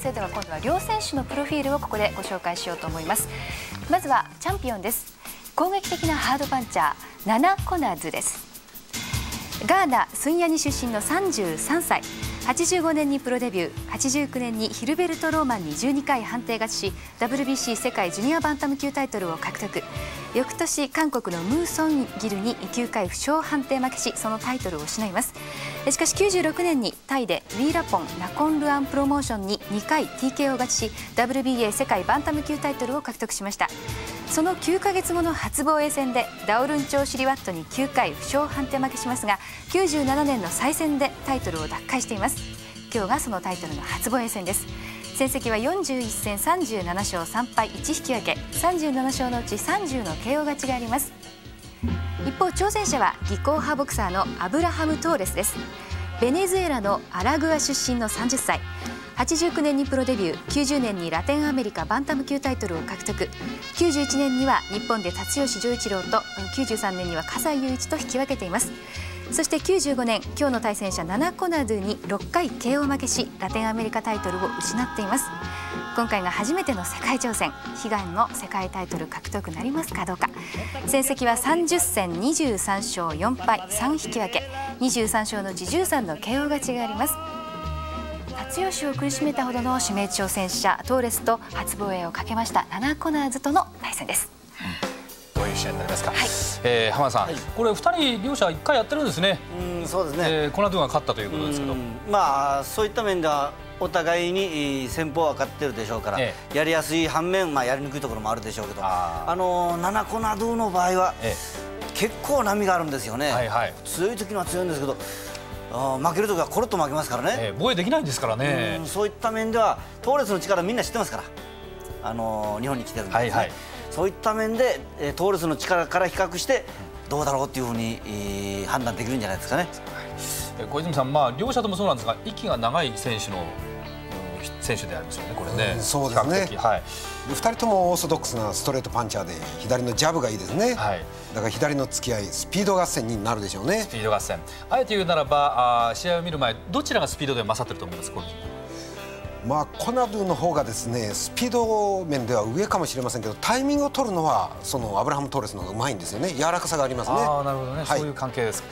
それでは今度は両選手のプロフィールをここでご紹介しようと思います。まずはチャンピオンです。攻撃的なハードパンチャーナナ・コナズです。ガーナ・スンヤニ出身の33歳。85年にプロデビュー89年にヒルベルト・ローマンに12回判定勝ちし WBC 世界ジュニアバンタム級タイトルを獲得。翌年韓国のムー・ソンギルに9回負傷判定負けしそのタイトルを失います。しかし96年にタイでウィーラポン・ナコン・ルアンプロモーションに2回 TKO 勝ちし WBA 世界バンタム級タイトルを獲得しました。その9か月後の初防衛戦でダオルンチョウシリワットに9回負傷判定負けしますが97年の再戦でタイトルを奪回しています。今日がそのタイトルの初防衛戦です。戦績は41戦37勝3敗1引き分け37勝のうち30の KO 勝ちがあります。一方挑戦者は技巧派ボクサーのアブラハム・トーレスです。ベネズエラのアラグア出身の30歳。89年にプロデビュー90年にラテンアメリカバンタム級タイトルを獲得。91年には日本で辰吉丈一郎と93年には葛西雄一と引き分けています。そして95年今日の対戦者ナナコナドゥに6回 KO 負けしラテンアメリカタイトルを失っています。今回が初めての世界挑戦。悲願の世界タイトル獲得なりますかどうか。戦績は30戦23勝4敗3引き分け。23勝のうち13の KO 勝ちがあります。辰吉を苦しめたほどの指名挑戦者トーレスと初防衛をかけましたナナコナーズとの対戦です、どういう試合になりますか、はい、えー、浜田さん、はい、これ二人両者一回やってるんですね。うんそうですね、えー、コナドゥが勝ったということですけど。まあそういった面ではお互いに戦法は勝ってるでしょうから、ええ、やりやすい反面、まあ、やりにくいところもあるでしょうけどあのナナコナドゥの場合は、え、結構波があるんですよね、はいはい、強い時には強いんですけど負けるときはコロッと負けますからね、えー、防衛できないんですからね。そういった面ではトーレスの力みんな知ってますから。あのー、日本に来てるんですね、はいはい、そういった面で、えー、トーレスの力から比較してどうだろうっていうふうに、えー、判断できるんじゃないですかね、えー、小泉さん、まあ、両者ともそうなんですが息が長い選手の選手でありますよね、これね。うん、そうですね。はい。二人ともオーソドックスなストレートパンチャーで、左のジャブがいいですね。はい。だから左の突き合い、スピード合戦になるでしょうね。スピード合戦。あえて言うならば、あ試合を見る前、どちらがスピードで勝ってると思います？まあ、コナドゥの方がですねスピード面では上かもしれませんけどタイミングを取るのはそのアブラハム・トーレスの方がうまいんですよね柔らかさがありますねあなるほどね、はい、そういう関係です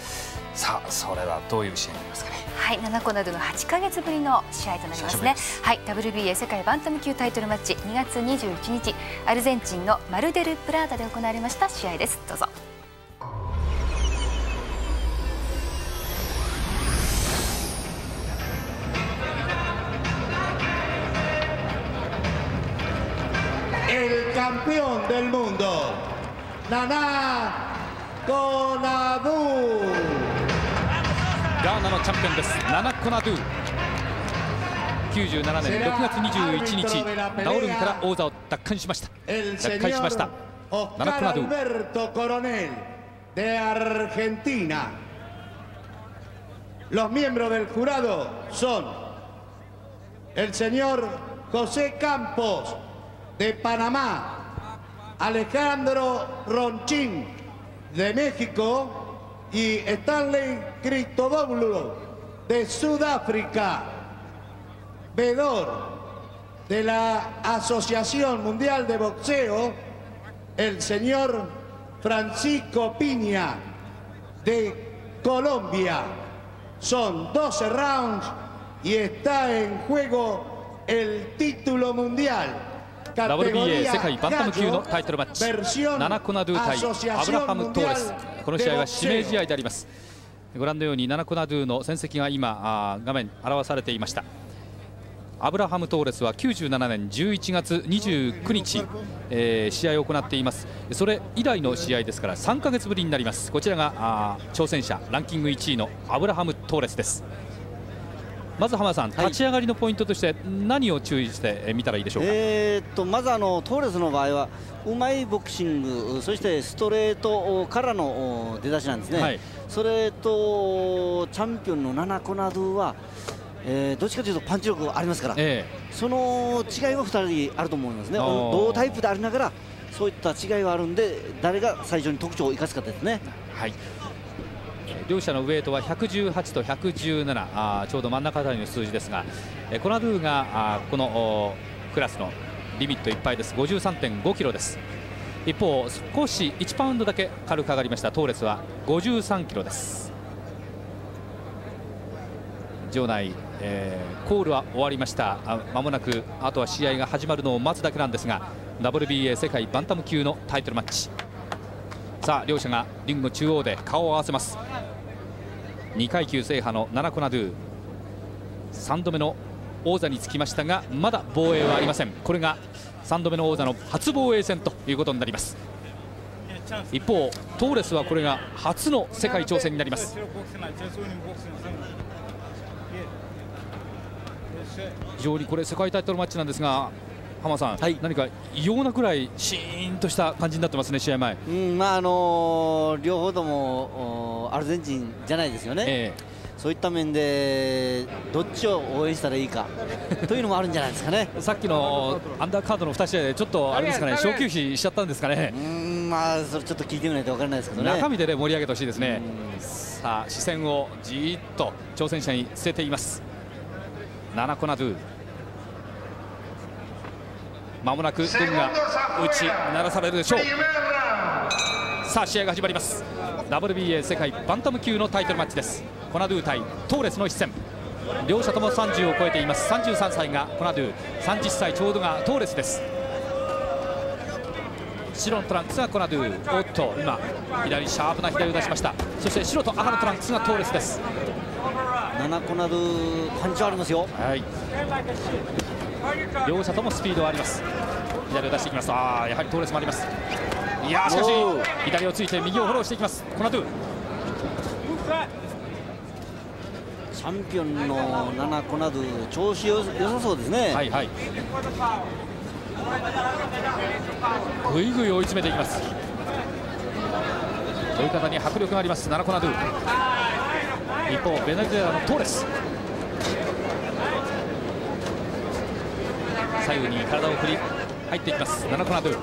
さあそれはどういう試合になりますかね？はい7個などの8か月ぶりの試合となりますね。はい WBA 世界バンタム級タイトルマッチ2月21日アルゼンチンのマルデル・プラータで行われました試合です。どうぞ。Del mundo, Nana Konadu. ガーナのチャンピオンですナナ・コナドゥ97年6月21日ダオルンから王座を奪還しました奪回しましたナナ・コナドゥ los miembros del jurado son el señor José Campos de Panamá, Alejandro Ronchín de México y Stanley Cristodoglou de Sudáfrica, vedor de la Asociación Mundial de Boxeo, el señor Francisco Piña de Colombia. Son 12 rounds y está en juego el título mundial. WBA 世界バンタム級のタイトルマッチ。ナナコナドゥ対アブラハム・トーレス。この試合は指名試合であります。ご覧のようにナナコナドゥの戦績が今画面に表されていました。アブラハム・トーレスは97年11月29日、えー、試合を行っています。それ以来の試合ですから3か月ぶりになります。こちらが挑戦者ランキング1位のアブラハム・トーレスですまず浜田さん、はい、立ち上がりのポイントとして何を注意してみたらいいでしょうか、えー、っとまずあのトーレスの場合はうまいボクシングそしてストレートからの出だしなんですね、はい、それとチャンピオンのナナコナドゥは、えー、どっちかというとパンチ力ありますから、えー、その違いは2人あると思いますね。同タイプでありながらそういった違いはあるんで誰が最初に特徴を生かすかですね。はい両者のウエイトは118と117あちょうど真ん中あたりの数字ですが、えコナドゥがあこのクラスのリミットいっぱいです。53.5キロです。一方少し1パウンドだけ軽く上がりました。トーレスは53キロです。場内、えー、コールは終わりました。まもなくあとは試合が始まるのを待つだけなんですが WBA 世界バンタム級のタイトルマッチ。さあ両者がリング中央で顔を合わせます。2階級制覇のナナコナドゥ。3度目の王座につきましたがまだ防衛はありません。これが3度目の王座の初防衛戦ということになります。一方トーレスはこれが初の世界挑戦になります。非常にこれ世界タイトルマッチなんですが浜さん、はい、何か異様なくらいシーンとした感じになってますね試合前、うんまああのー、両方ともアルゼンチンじゃないですよね、えー、そういった面でどっちを応援したらいいか というのもあるんじゃないですかね。さっきのアンダーカードの2試合でちょっとあれですかね小休止しちゃったんですかね。うんまあそれちょっと聞いてみないと分からないですけどね。中身で、ね、盛り上げてほしいですね。さあ視線をじっと挑戦者に据えています。ナナコナドゥまもなく軍が打ち鳴らされるでしょう。さあ試合が始まります。WBA 世界バンタム級のタイトルマッチです。コナドゥ対トーレスの一戦。両者とも30を超えています。33歳がコナドゥ。30歳ちょうどがトーレスです。白のトランクスがコナドゥ。おっと今左シャープな左を出しました。そして白と赤のトランクスがトーレスです。7コナドゥパンチはありますよ。はい両者ともスピードはあります。左を出していきます。ああやはりトーレスもあります。いやしかし左をついて右をフォローしていきます。コナドゥ。チャンピオンのナナコナドゥ調子よさそうですね。はいはい。ぐいぐい追い詰めていきます。追い方に迫力があります。ナナコナドゥ。一方ベネズエラのトーレス左右に体を振り入っていきます。ナナコナド。ゥト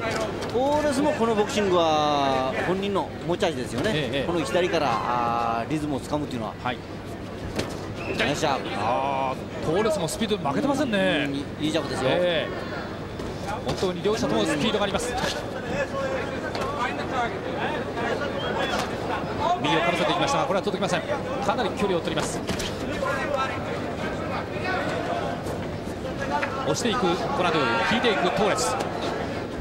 ーレスもこのボクシングは本人の持ち味ですよね、ええ、この左からあリズムをつかむというのは。はい。あトーレスもスピード負けてませんね。いいジャブですよ、えー、本当に両者ともスピードがあります。右をかぶせていきましたがこれは届きません。かなり距離を取ります押していくコナドゥ引いていくトーレス。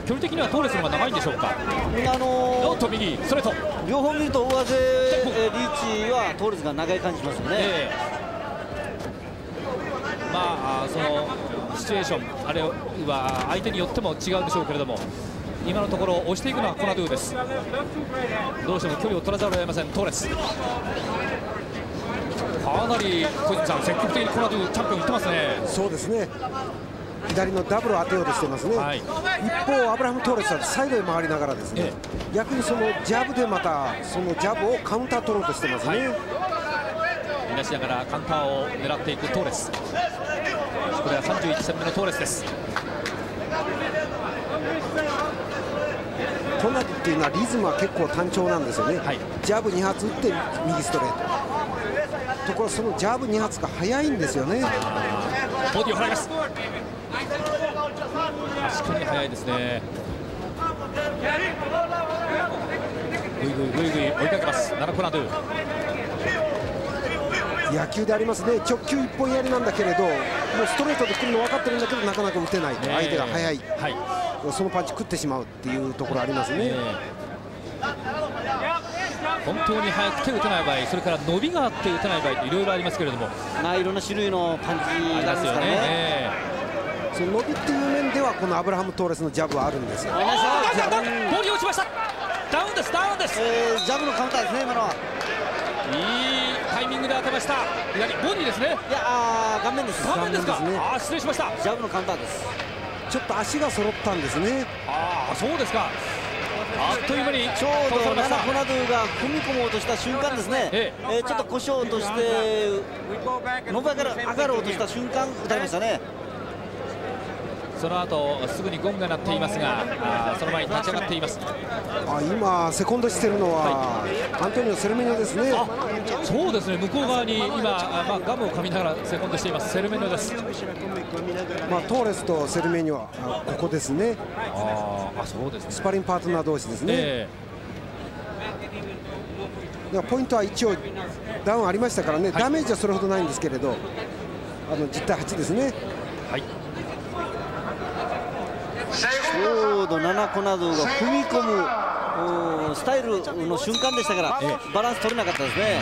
距離的にはトーレスの方が長いんでしょうか？あのー、と右ストレート両方見ると上背、えリーチはトーレスが長い感じしますよね、えー、まあそのシチュエーションあれは相手によっても違うでしょうけれども。今のところ押していくのはコナドゥです。どうしても距離を取らざるを得ませんトーレス。かなり小泉さん積極的にコナドゥチャンピオンいってますね。そうですね左のダブルを当てようとしてますね、はい、一方、アブラハム・トーレスはサイドへ回りながらですね、え逆にそのジャブでまたそのジャブをカウンター取ろうとしてますね。はい。いなしながらカウンターを狙っていくトーレス。これは31戦目のトーレスです。トナっていうのはリズムは結構単調なんですよね、はい、ジャブ2発打って右ストレート。ところそのジャブ2発が速いんですよね。ボディを払います確かに速いですね。ぐいぐいぐいぐい追いかけます。ナラコナドゥ。野球でありますね。直球一本やりなんだけれどもうストレートで来るの分かってるんだけどなかなか打てない。相手が速い、はい。そのパンチ食ってしまうっていうところありますね。本当に速く手を打てない場合それから伸びがあって打てない場合いろいろありますけれども。まあいろんな種類のパンチがありますよね、その伸びっていう面ではこのアブラハム・トーレスのジャブはあるんですよ。ボディ落ちました。ダウンですダウンです、えー、ジャブのカウンターですね今のは。いいタイミングで当てました。左ボディですね。いやあ顔面です。顔面ですか、ね、あ失礼しました。ジャブのカウンターです。ちょっと足が揃ったんですね。ああそうですか。あっという間にちょうどナナコナドゥが踏み込もうとした瞬間ですね、ええ。ー、ちょっと腰を落として伸び上が上がろうとした瞬間打たれましたねその後すぐにゴンが鳴っていますがあその前に立ち上がっています。あ今セコンドしてるのは、はい、アントニオ・セルメニョですね。そうですね。向こう側に今、まあ、ガムを噛みながらセコンドしています。セルメニョです、まあ、トーレスとセルメニョはここですね。ああそうですね。スパリンパートナー同士ですね、えー、ポイントは一応ダウンありましたからね、はい、ダメージはそれほどないんですけれどあの10対8ですね。はいちょうど7個などが踏み込むスタイルの瞬間でしたから、バランス取れなかったですね。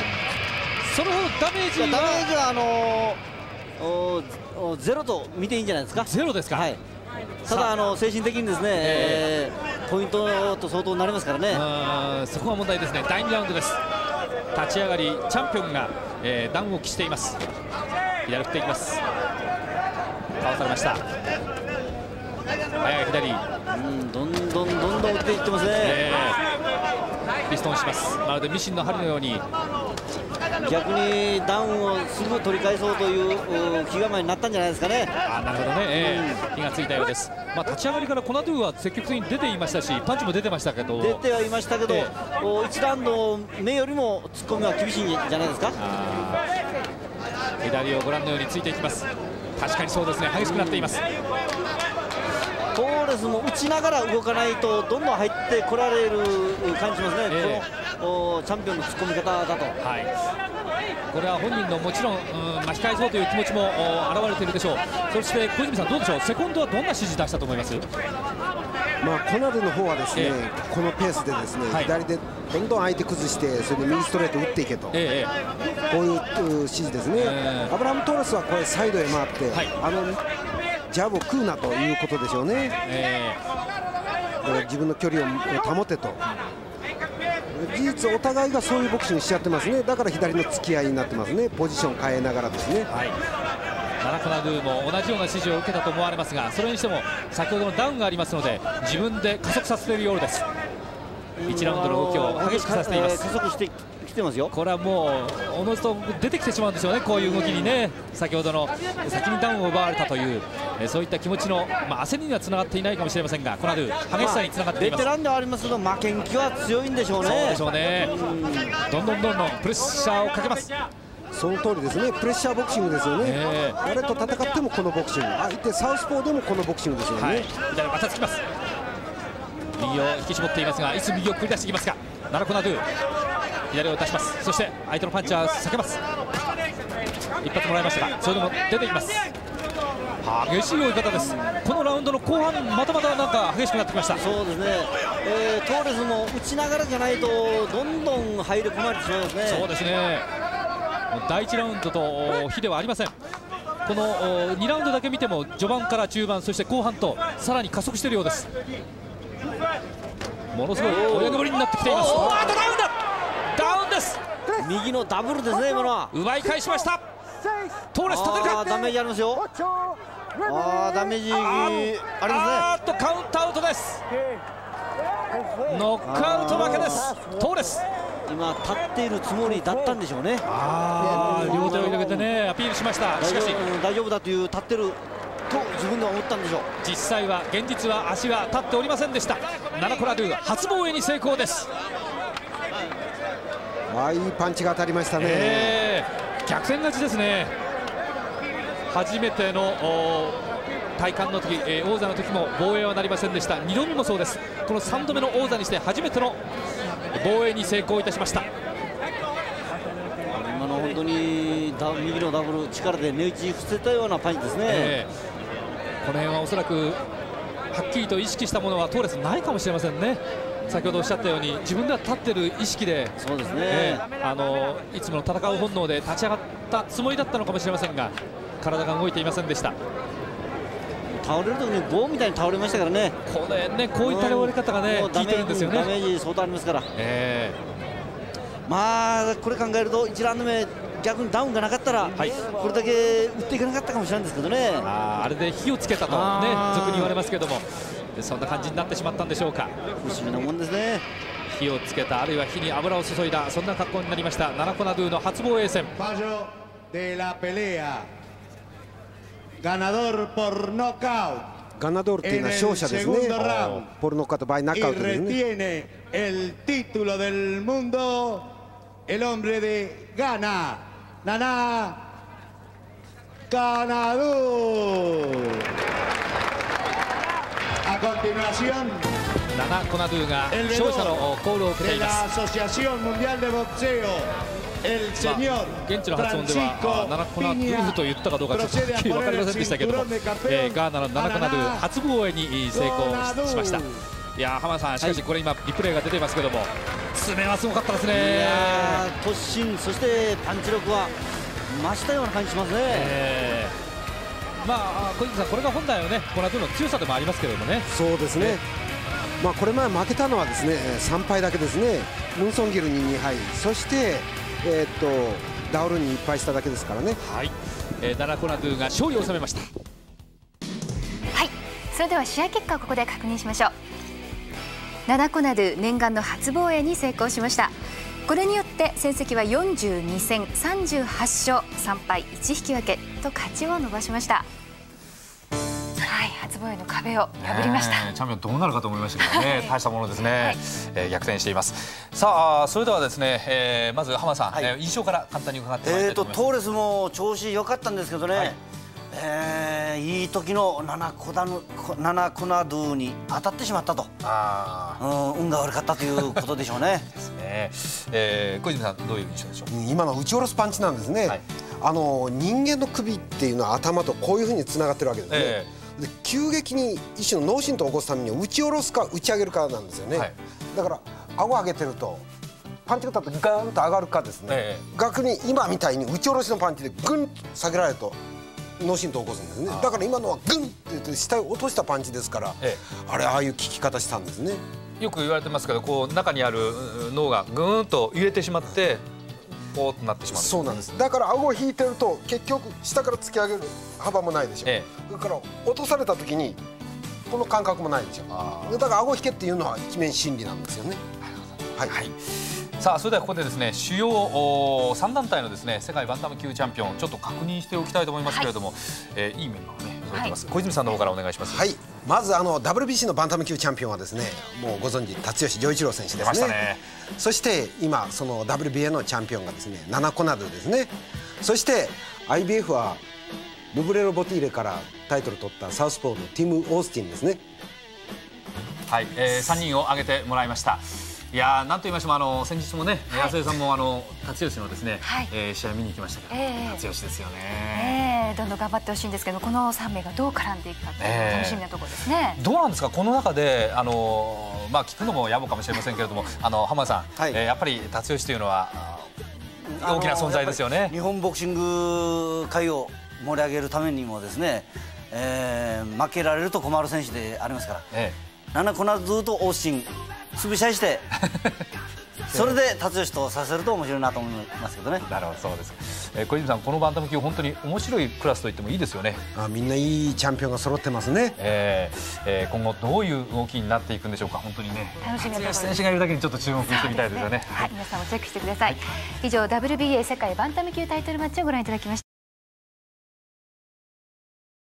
そのダメージは？ダメージはあのー、ゼロと見ていいんじゃないですか。ゼロですか？はい。ただあの精神的にですね、えー、ポイントと相当になりますからね。そこは問題ですね。第2ラウンドです。立ち上がりチャンピオンが、えー、ダウンを期しています。左振っていきます。かわされました。早い左。うんどんどんどんどん打っていってますね、え。ー、ピストンします。まるでミシンの針のように。逆にダウンをすぐ取り返そうという気構えになったんじゃないですかね。あなるほどね、えー、気がついたようです、まあ、立ち上がりからコナドゥは積極的に出ていましたしパンチも出てましたけど。出てはいましたけど、えー、1ラウンド目よりも突っ込みは厳しいんじゃないですか。左をご覧のようについていきます。確かにそうですね。激しくなっています、トーレスも打ちながら動かないとどんどん入ってこられる感じますね、えー、このチャンピオンの突っ込み方だと、はい、これは本人のもちろん、うん、巻き返そうという気持ちも表れているでしょう。そして小泉さんどうでしょう？セコンドはどんな指示出したと思います？まあ、コナデの方はですね、えー、このペースでですね、はい、左でどんどん相手崩してそれで右ストレート打っていけと、えー、こういう指示ですね、えー、アブラム・トーレスはこれサイドへ回って、はい、あのジャブを食うなということでしょうね、えー、自分の距離を保てと。事実お互いがそういうボクシングしちゃってますね。だから左の突き合いになってますね。ポジション変えながらですね、はい、ナラコナドゥも同じような指示を受けたと思われますがそれにしても先ほどのダウンがありますので自分で加速させているようです1ラウンドの動きを激しくさせています、加速して来てますよ。これはもうおのずと出てきてしまうんですよね。こういう動きにね。先ほどの先にダウンを奪われたというそういった気持ちの、まあ、焦りにはつながっていないかもしれませんがこのある激しさにつながっています、ベテランではありますけど負けん気は強いんでしょうね。そうでしょうねどんどんどんどんプレッシャーをかけます。その通りですね。プレッシャーボクシングですよね、え。ー、誰と戦ってもこのボクシング。相手サウスポーでもこのボクシングですよね、はい、左またつきます右を引き絞っていますがいつ右を繰り出していきますかナラコナドゥ左を出します。そして相手のパンチは避けます。一発もらいましたがそれでも出ていきます。激しい追い方です。このラウンドの後半またまたなんか激しくなってきました。そうですね、えー、トーレスも打ちながらじゃないとどんどん入り込まれてしまいますね。そうですね。第1ラウンドと比ではありません。この2ラウンドだけ見ても序盤から中盤そして後半とさらに加速しているようですものすごい追い上げぶりになってきています。あとダウンだ。ダウンです。右のダブルですね今のは。奪い返しました。トーレス立てるか？ダメージありますよ。あーダメージありますね。とカウントアウトです。ノックアウト負けです。トーレス。今立っているつもりだったんでしょうね。ああ両手を広げてねアピールしました。しかし。大丈夫だという立ってると自分では思ったんでしょう？実際は現実は足は立っておりませんでした。ナナコラドゥ初防衛に成功です。あいいパンチが当たりましたね、えー、逆転勝ちですね。初めての体感の時、えー、王座の時も防衛はなりませんでした。2度目もそうです。この3度目の王座にして初めての防衛に成功いたしました。今の本当にダ右のダブル力で値打ち伏せたようなパンチですね、えー、この辺はおそらくはっきりと意識したものはトーレスないかもしれませんね。先ほどおっしゃったように自分では立ってる意識でそうですね、えー、あのいつもの戦う本能で立ち上がったつもりだったのかもしれませんが体が動いていませんでした。倒れる時に棒みたいに倒れましたからね。これねこういった倒れ方がね、効いてるんですよね。ダメージ相当ありますから、えー、まあこれ考えると1ラウンド目逆にダウンがなかったら、はい、これだけ打っていかなかったかもしれないんですけどね。ああれで火をつけたとね俗に言われますけども。そんな感じになってしまったんでしょうか。不思議なもんですね。火をつけたあるいは火に油を注いだそんな格好になりましたナナコナドゥの初防衛戦。Ganador por knockout ガナドールっていうのは勝者ですねポルノッカとバイナックアウトですね el título del mundo. El hombre de Ghana Nana Canadú a continuación ナナ・コナドゥが勝者のコールを受けています。まあ、現地の発音ではナナコナドゥフと言ったかどうかちょっと分かりませんでしたけども、えー、ガーナのナナコナドゥ初防衛に成功しましたいや浜田さんしかしこれ今リプレイが出ていますけども爪はすごかったですね。突進そしてパンチ力は増したような感じしますね、えー、まあ小泉さんこれが本来のねコナドゥの強さでもありますけれどもね。そうですね、まあこれ前負けたのはですね3敗だけですね。ムンソンギルに2敗。そしてえー、っとダウルに1敗しただけですからね。はい、えー、ダナコナドゥが勝利を収めました。はい、それでは試合結果をここで確認しましょう。ナナコナドゥ念願の初防衛に成功しました。これによって戦績は42戦38勝3敗1引き分けと勝ちを伸ばしました。初防衛の壁を破りました、チャンピオンどうなるかと思いましたけどね、大したものですね、はい、えー、逆転しています。さあそれではですね、えー、まず浜さん、はい、えー、印象から簡単に伺ってまいりたいと思います、えーと、トーレスも調子良かったんですけどね、はいえー、いい時のナナコダヌナナコナドゥに当たってしまったと。あ、うん、運が悪かったということでしょうね。ですね、えー、小泉さんどういう印象でしょう？今の打ち下ろすパンチなんですね、はい、あの人間の首っていうのは頭とこういうふうにつながってるわけですね、えーで急激に一種の脳震盪を起こすために打ち下ろすか打ち上げるかなんですよね、はい、だから顎上げてるとパンチが立ってガーンと上がるかですね、ええ、逆に今みたいに打ち下ろしのパンチでグンと下げられると脳震盪を起こすんですね。だから今のはグンって言って下を落としたパンチですから、え、あれああいう効き方したんですね。よく言われてますけどこう中にある脳がぐーんと揺れてしまってポーとなってしまう、そうなんです。だから顎を引いてると結局下から突き上げる幅もないでしょ、ええ、だから落とされた時にこの感覚もないでしょだから顎引けっていうのは一面真理なんですよね。はい、はいさあそれではここでですね主要3団体のですね世界バンタム級チャンピオンちょっと確認しておきたいと思いますけれども、はいえー、いいメンバーがね揃ってます、はい、小泉さんの方からお願いしますはい。まずあの WBC のバンタム級チャンピオンはですねもうご存知辰吉丈一郎選手ですね、ね、そして今その WBA のチャンピオンがですねナナコナドですね。そして IBF はルブレロ・ボティーレからタイトル取ったサウスポーのティム・オースティンですね。はい、えー、3人を挙げてもらいましたいやなんと言いましてもあの先日もね、はい、安江さんもあの辰吉のですね、はい、えー、試合見に行きましたけど、えー、辰吉ですよね、えー、どんどん頑張ってほしいんですけどこの3名がどう絡んでいくかという楽しみなところですね、えー、どうなんですか？この中であのまあ聞くのも野暮かもしれませんけれどもあの浜田さん、はい、えー、やっぱり辰吉というのは大きな存在ですよね。日本ボクシング界を盛り上げるためにもですね、えー、負けられると困る選手でありますから、ええ、なんこのずっと往診潰し合いして。それで辰吉とさせると面白いなと思いますけどね。なるほどそうです、えー、小泉さんこのバンタム級本当に面白いクラスと言ってもいいですよね。あみんないいチャンピオンが揃ってますね、えーえー、今後どういう動きになっていくんでしょうか。本当にね。楽しみな選手がいるだけにちょっと注目してみたいですよね、ね、はい、皆さんもチェックしてください。以上 WBA 世界バンタム級タイトルマッチをご覧いただきました